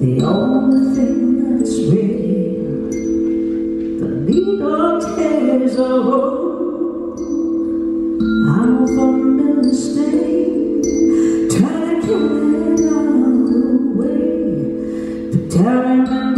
The only thing that's real. The needle tears a hole. I'm a familiar stain Trying to kill it all away But I remember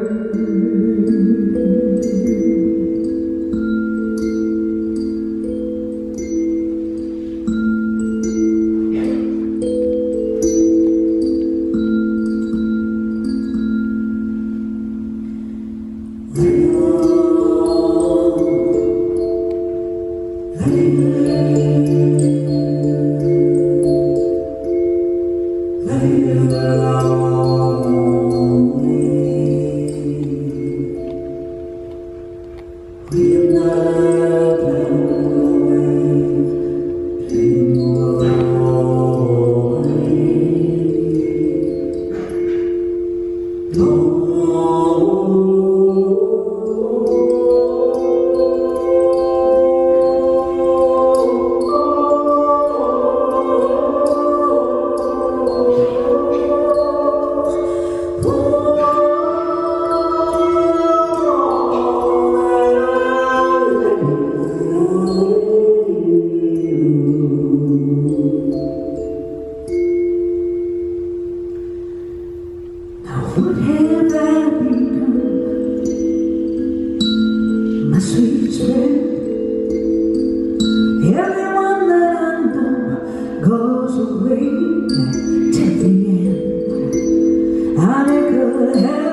we Amen. goes away till the end. I never have.